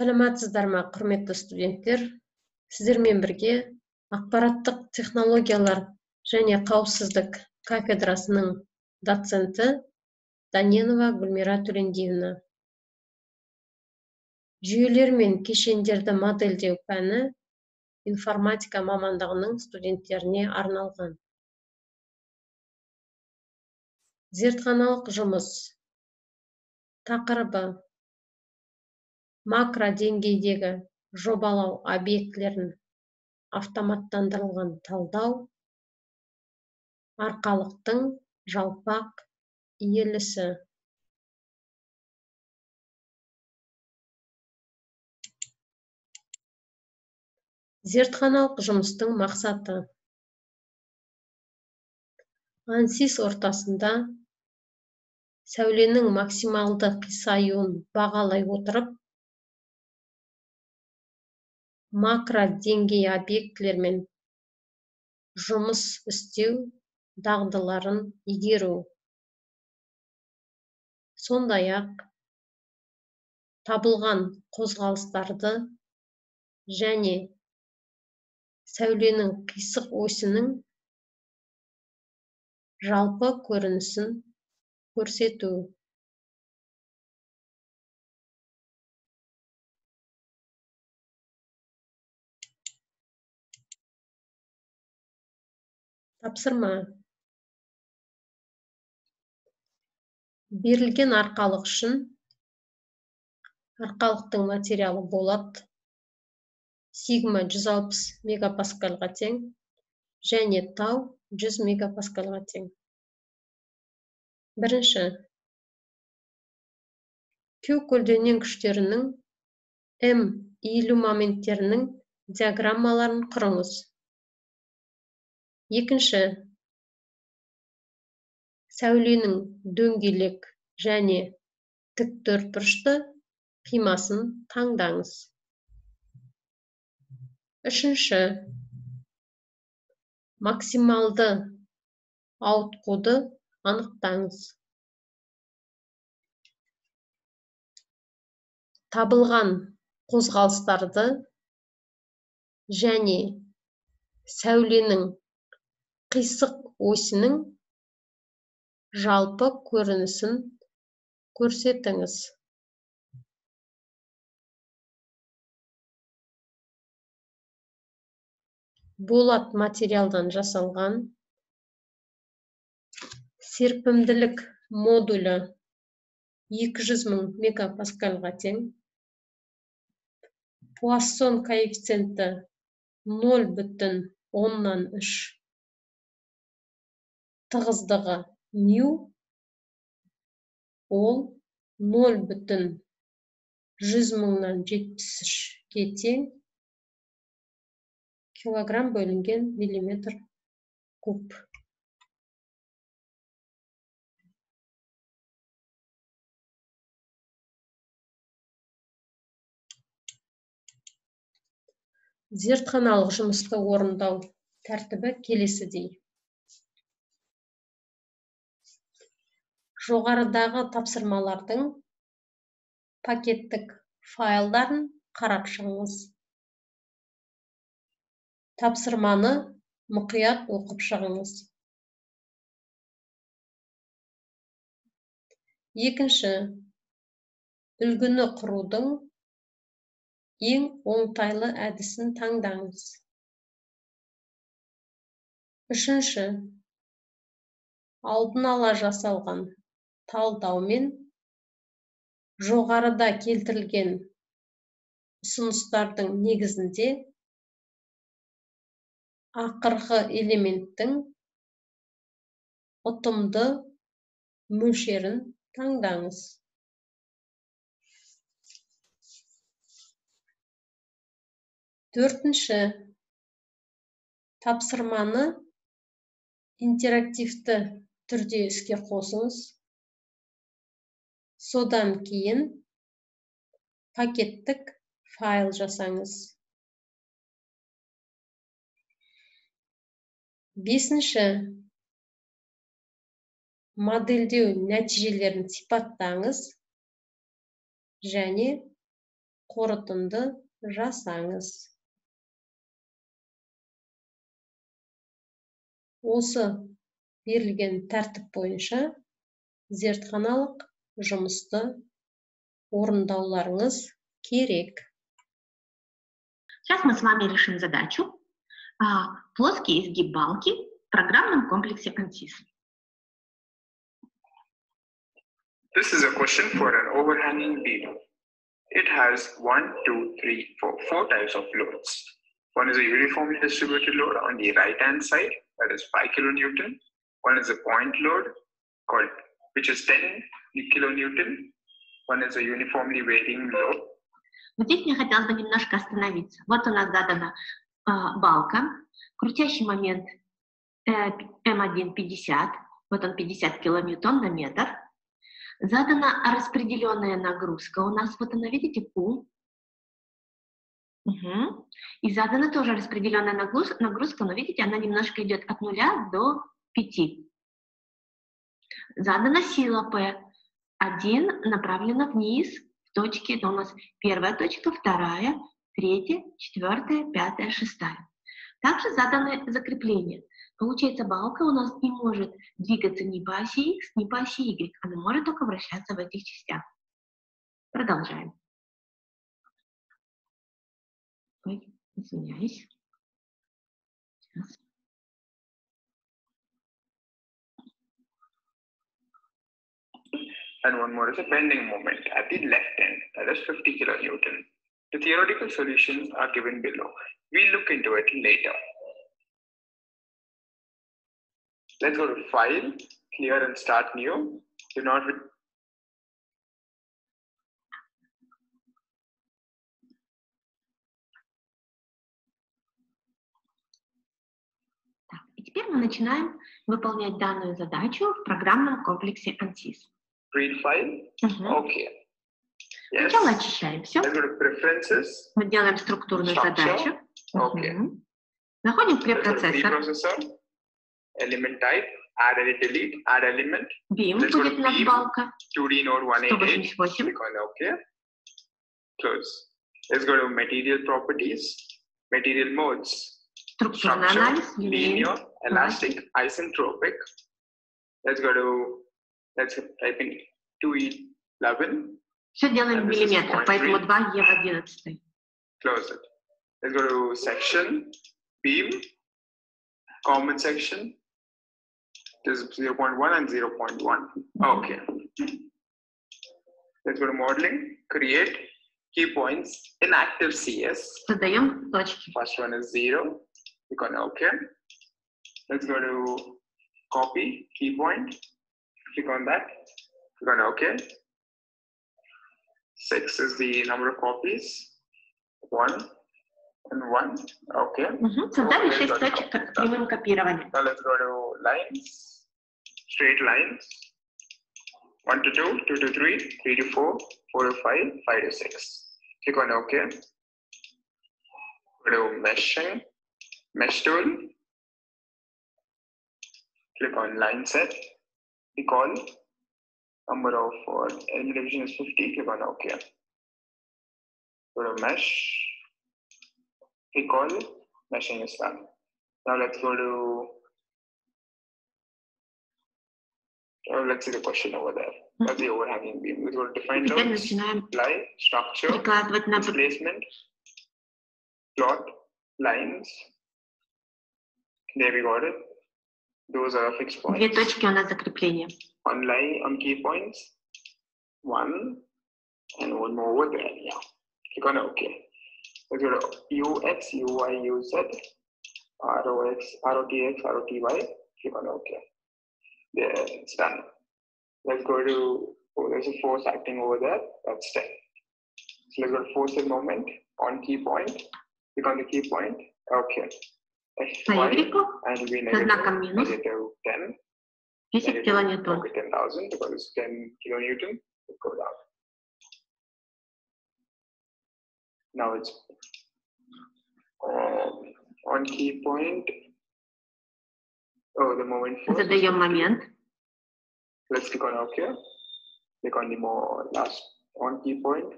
саламатсыздар ма құрметті студенттер? Сіздермен бірге ақпараттық технологиялар және қауіпсіздік кафедрасының доценті даненова гүлмира төлендиевна. Жүйелер мен кешендерді модельдеу пәні информатика мамандығының студенттеріне арналған. Зертханалық жұмыс тақырыбы макродеңгейдегі жобалау объектілерін автоматтандырылған талдау арқалықтың жалпақ иілісі зертханалық жұмыстың мақсаты. ансис ортасында сәуленің максималды қисаюын бағалай отырып макродеңгей объектілермен жұмыс істеу дағдыларын игеру. Сондай ақ табылған қозғалыстарды және сәуленің қисық осінің жалпы көрінісін көрсету. Тапсырма. Берілген арқалық үшін арқалықтың материалы болат сигма 160 мегапаскальға тең және тау 100 мегапаскальға тең. Бірінші q көлденең күштерінің м иілу моменттерінің диаграммаларын құрыңыз. Екінші. Сәуленің дөңгелек және тік төртбұрышты қимасын таңдаңыз. Үшінші. Максималды ауытқуды анықтаңыз. Табылған қозғалыстарды және сәуленің қисық осінің жалпы көрінісін көрсетіңіз. Болат материалдан жасалған серпімділік модулі 200 мың мегапаскальға тең. Пуассон коэффициенті 0 бүтін оннан үш тығыздығы мю ол нөл бүтін жүз мыңнан жетпіс үшке тең килограмм бөлінген миллиметр куб. зертханалық жұмысты орындау тәртібі келесідей. Жоғарыдағы тапсырмалардың пакеттік файлдарын қарап шығыңыз. Тапсырманы мұқият оқып шығыңыз. Екінші үлгіні құрудың ең оңтайлы әдісін таңдаңыз. Үшінші алдын ала жасалған талдаумен жоғарыда келтірілген ұсыныстардың негізінде ақырғы элементтің ұтымды мөлшерін таңдаңыз. Төртінші тапсырманы интерактивті түрде іске қосыңыз. Содан кейін пакеттік файл жасаңыз. Бесінші модельдеу нәтижелерін сипаттаңыз және қорытынды жасаңыз. Осы берілген тәртіп бойынша зертханалық жұмысты орындауларыңыз керек Сейчас мы с вами решим задачу. А, плоский изгиб балки в программном комплексе ANSYS. This is a question for an overhanging beam. It has one, two, three, four, four types of loads. One is a uniformly distributed load on the right hand side, that is 5 kilonewton. One is a point load called, which is 10 kilonewton. One is a uniformly varying load. Вот здесь мне хотелось бы немножко остановиться. Вот у нас задана а, балка, крутящий момент э, М1 50, вот он 50 килоньютон на метр. Задана распределенная нагрузка у нас, вот она, видите, Q. Угу. И задана тоже распределенная нагруз- нагрузка, но видите, она немножко идет от нуля до 5. Задана сила P. 1 направлена вниз в точке, это у нас первая точка, вторая, третья, четвертая, пятая, шестая. Также заданы закрепления. Получается, балка у нас не может двигаться ни по оси X, ни по оси Y. Она может только вращаться в этих частях. Продолжаем. Ой, извиняюсь. Сейчас. And one more is a bending moment at the left end, that is 50 kilonewton. The theoretical solutions are given below. We'll look into it later. Let's go to File, Clear and Start New. Do not re- Так, и теперь мы начинаем выполнять данную задачу в программном комплексе ANSYS. read file. Мгм. Okay. Yes. Сначала очищаем все. Let's go to Preferences. Мы делаем структурную Structure. задачу. Okay. Мгм. Находим Let's go to препроцессор. preprocessor. Element type. Add edit delete. Add element. BIM Let's go будет to у нас BIM. балка. 2D node 188. 188. Click on OK. Close. Let's go to material properties. Material modes. Структурный Structure, анализ. линейный. linear, elastic, isentropic. Let's go to, let's type in 2E11, Все делаем в And this is миллиметрах, point поэтому three. 2 Е в 11. close it. Let's go to section, beam, common section. This is 0.1 and 0.1. Okay. Let's go to modeling, create key points in active CS. Создаем точки. First one is zero. Click on OK. Let's go to copy key point. click on that, click on OK. Six is the number of copies. One and one. Okay. Mm-hmm. So, that is just such minimum kopiranje. Now let's go to lines, straight lines. One to two, two to three, three to four, four to five, five to six. Click on OK. Go to meshing, mesh tool. Click on line set recall number of uh, for element division is 50 click on ok for a mesh. Recall meshing is done. Now let's go to oh, let's see the question over there. That's the overhanging beam. We will define the supply structure placement plot lines. There we got it. Those are fixed две points. точки у нас закрепления. On line, on key points, one and one more over there. Yeah. Click on OK. Let's go to UX, UI, UZ, ROX, ROTX, ROTY. Click on OK. There, it's done. Let's go to, oh, there's a force acting over there. That's 10. So let's go to force and moment on key point. Click on the key point. Okay. По X, Y, Y and will be со negative, знаком минус negative 10. 10 negative, килоньютон. Okay, 10,000 because it's 10 kilonewton. It go down. Now it's um, on key point. Oh, the moment force. is Задаем 50. момент. Let's click on OK. Click on the more last on key point.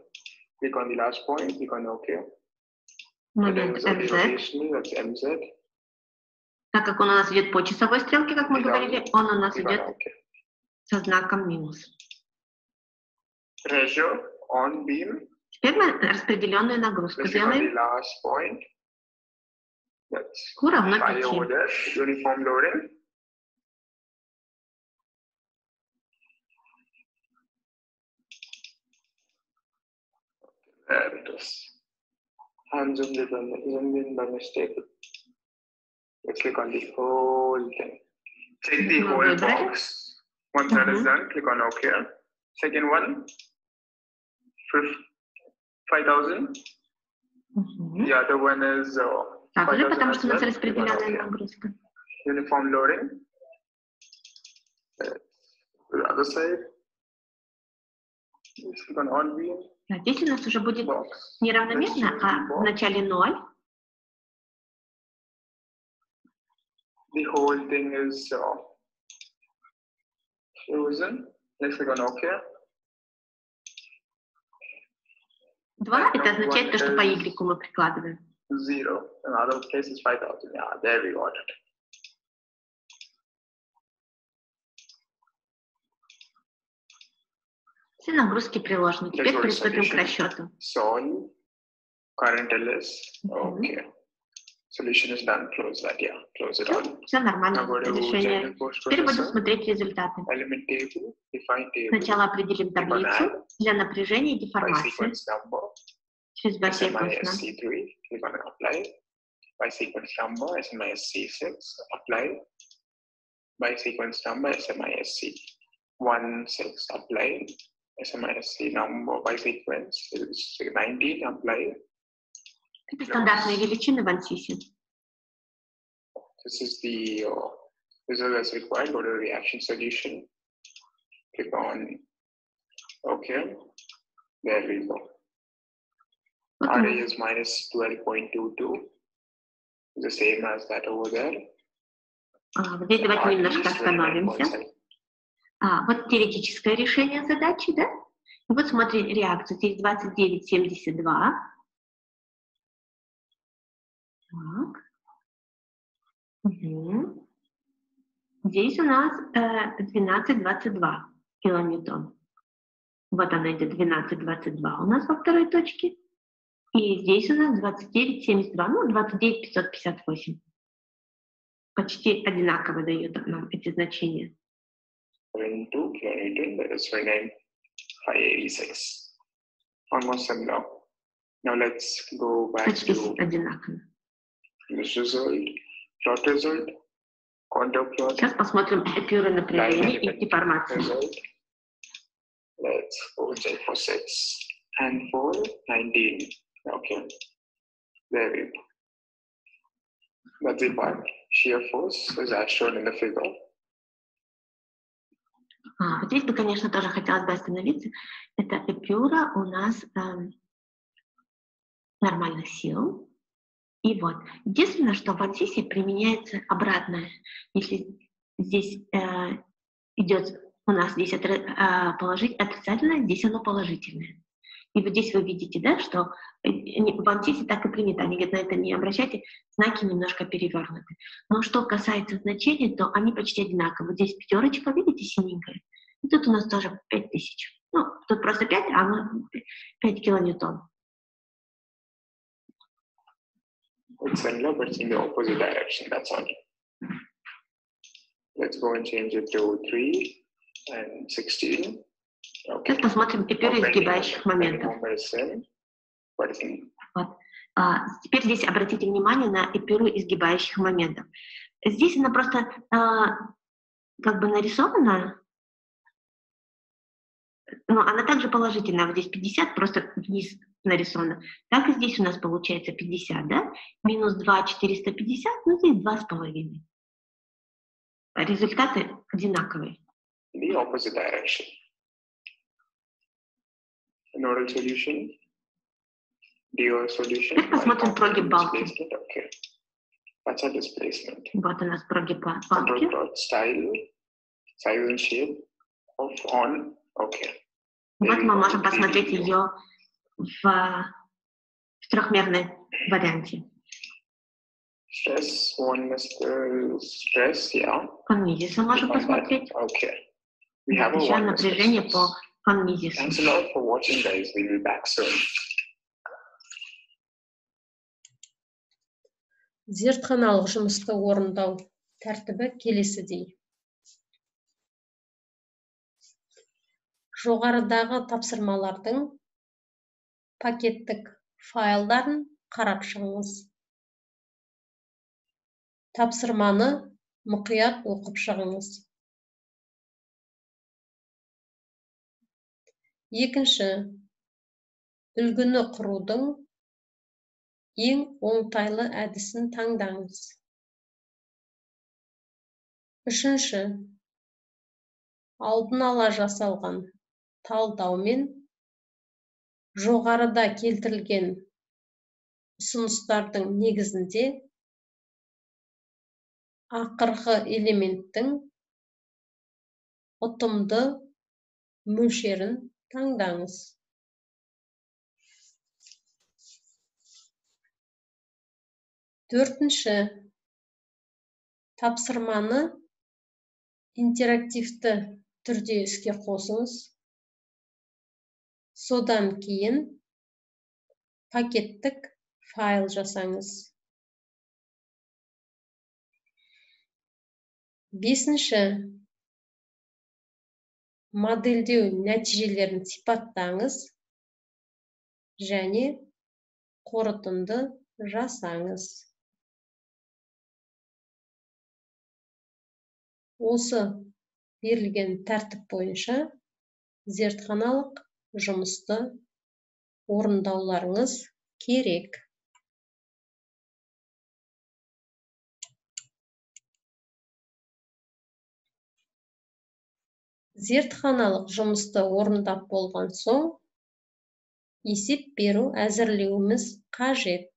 Click on the last point, click on OK. And Момент then the MZ. rotation, that's MZ. Так как он у нас идет по часовой стрелке, как мы говорили, он у нас идет со знаком минус. Pressure on beam. Теперь мы распределенную нагрузку делаем. Q равно pi over 5. there. It is. Zoomed in by mistake. Let's click on the whole thing. Check the Mhm, whole box. Once that is Mhm. done, click on OK. Second one, fif- 5000. Мгм. The other one is uh, Также, 5000 потому что у нас распределенная нагрузка. uniform loading. Uh, The other side. Let's click on on beam А здесь у нас уже будет box. неравномерно, а в начале 0, The whole thing is uh, frozen. Let's click on OK. 2 это Right, означает то, что по one Y мы прикладываем. Zero. In other cases, 5000. Yeah, there we got it. Все нагрузки приложены. Теперь That's what приступим к solution. расчету. Solve. Current LS. Mhm. Okay. Solution is done. Close that. Yeah, close it all. Все нормально, Now go to решение. general post Теперь будем processor. смотреть результаты. Element table. Define table. Сначала определим таблицу для напряжения и by деформации sequence number, через бассейконс. SMISC3, click on apply. By sequence number, SMISC6, apply. By sequence number, SMISC16, apply. SMISC number by sequence is 19, apply. Это стандартные величины в ансисе. This is the uh, result that's required. Go to reaction solution. Click on OK. There we go. У RA is minus 12.22. The same as that over there. А, здесь давайте RD немножко остановимся. 29.7. А, вот теоретическое решение задачи, да? Вот смотри реакцию. Здесь 29,72. Так. Мгм. Здесь у нас э, 12,22 килоньютон. Вот она идет 12,22 у нас во второй точке. И здесь у нас 29,72, ну 29,558. Почти одинаково дает нам эти значения. 22 kilonewton, that is 29,586. Almost similar. Now let's go back Почти одинаково. Сейчас посмотрим эпюры напряжения и деформации. Let's go check for 6 and for 19. Okay. There we go. That's the part. Shear force is as shown in the figure. А, вот здесь бы, конечно, тоже хотелось бы остановиться. Это эпюра у нас эм, нормальных сил. И вот, единственное, что в ансисе применяется обратное. Если здесь э, идет у нас здесь отри- э, положить отрицательное, здесь оно положительное. И вот здесь вы видите, да, что э, в ансисе так и принято. Они говорят, на это не обращайте, знаки немножко перевернуты. Но что касается значений, то они почти одинаковые. Вот здесь пятерочка, видите, синенькая. И тут у нас тоже 5000. Ну, тут просто 5, а мы 5 килоньютон. It's it's in the opposite direction. That's all. Let's go and change it to 3 and 16. Okay. Сейчас посмотрим Now, изгибающих моментов. in- А, теперь здесь обратите внимание на эпюру изгибающих моментов. Здесь она просто а, как бы нарисована, но она также положительная. Вот здесь 50, просто вниз нарисовано. Так и здесь у нас получается 50, да? Минус 2, 450, ну здесь 2,5. Результаты одинаковые. the opposite direction. Nodal solution, DO solution. Теперь посмотрим прогиб балки. displacement. Okay. That's a displacement. Вот у нас прогиб ба- Control балки. plot style, size and shape, off, on. Okay. Вот мы можем посмотреть ее в, в трехмерной варианте. Stress, one Mr. Stress, yeah. Конмизиса можем посмотреть. Okay. We have a Еще one Mr. напряжение Stress. по конмизису. Thanks a lot for watching, guys. We'll be back soon. зертханалық жұмысты орындау тәртібі келесідей жоғарыдағы тапсырмалардың пакеттік файлдарын қарап шығыңыз. Тапсырманы мұқият оқып шығыңыз. Екінші үлгіні құрудың ең оңтайлы әдісін таңдаңыз. Үшінші алдын ала жасалған талдаумен жоғарыда келтірілген ұсыныстардың негізінде ақырғы элементтің ұтымды мөлшерін таңдаңыз. Төртінші. Тапсырманы интерактивті түрде іске қосыңыз. Содан кейін пакеттік файл жасаңыз. Бесінші модельдеу нәтижелерін сипаттаңыз және қорытынды жасаңыз. Осы берілген тәртіп бойынша зертханалық жұмысты орындауларыңыз керек. Зертханалық жұмысты орындап болған соң есеп беру әзірлеуіміз қажет.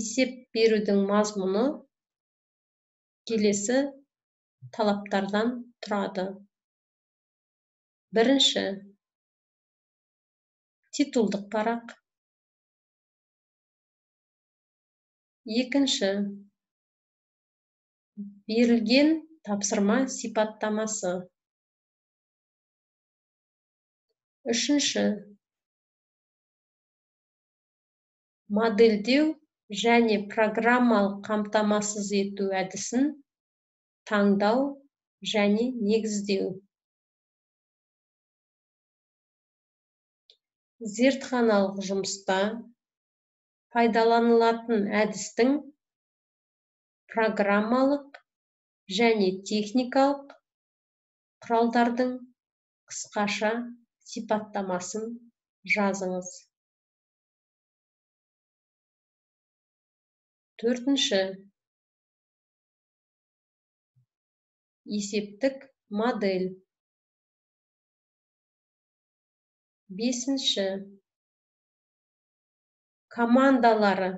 Есеп берудің мазмұны келесі талаптардан тұрады. Бірінші титулдық парақ. Екінші берілген тапсырма сипаттамасы. Үшінші модельдеу және программалық қамтамасыз ету әдісін таңдау және негіздеу. Зертханалық жұмыста пайдаланылатын әдістің программалық және техникалық құралдардың қысқаша сипаттамасын жазыңыз. Төртінші. Есептік модель. Бесінші командалары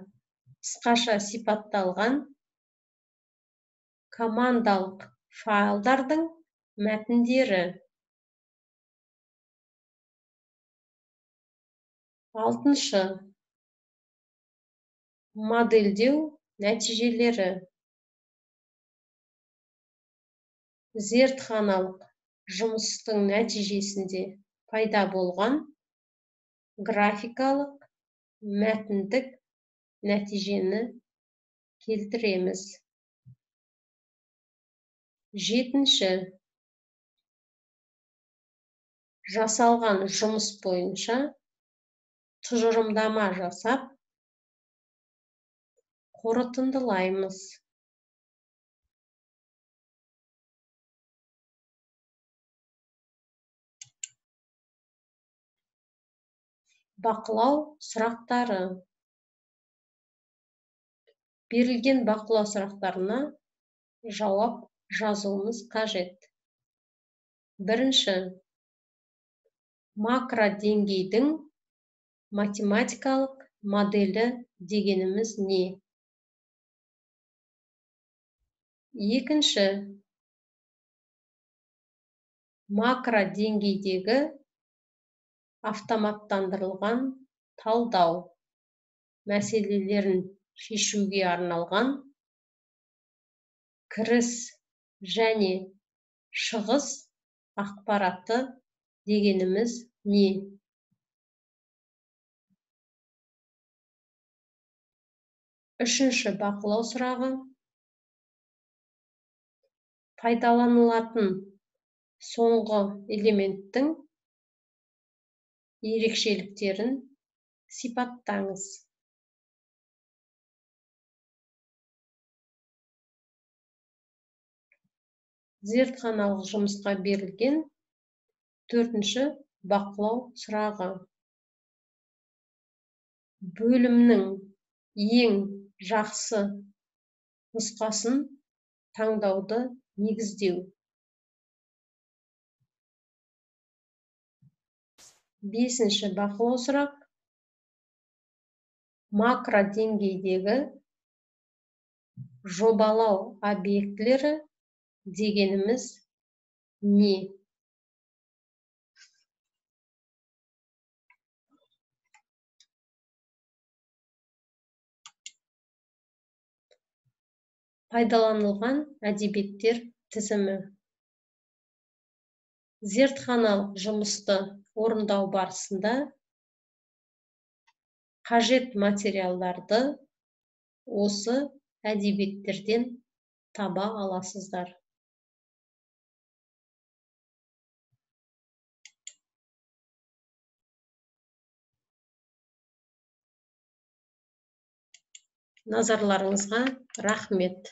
қысқаша сипатталған командалық файлдардың мәтіндері. алтыншы модельдеу нәтижелері. зертханалық жұмыстың нәтижесінде пайда болған графикалық мәтіндік нәтижені келтіреміз. Жетінші. Жасалған жұмыс бойынша тұжырымдама жасап қорытындылаймыз. Бақылау сұрақтары. Берілген бақылау сұрақтарына жауап жазуымыз қажет. Бірінші макродеңгейдің математикалық моделі дегеніміз не? Екінші макро деңгейдегі автоматтандырылған талдау мәселелерін шешуге арналған кіріс және шығыс ақпараты дегеніміз не? Үшінші бақылау сұрағы. Пайдаланылатын соңғы элементтің ерекшеліктерін сипаттаңыз. Зертханалық жұмысқа берілген төртінші бақылау сұрағы. Бөлімнің ең жақсы нұсқасын таңдауды негіздеу. Бесінші бақылау сұрақ. Макродеңгейдегі жобалау объектілері дегеніміз не? Пайдаланылған әдебиеттер тізімі. Зертханалық жұмысты орындау барысында қажет материалдарды осы әдебиеттерден таба аласыздар. Назарларыңызға рахмет.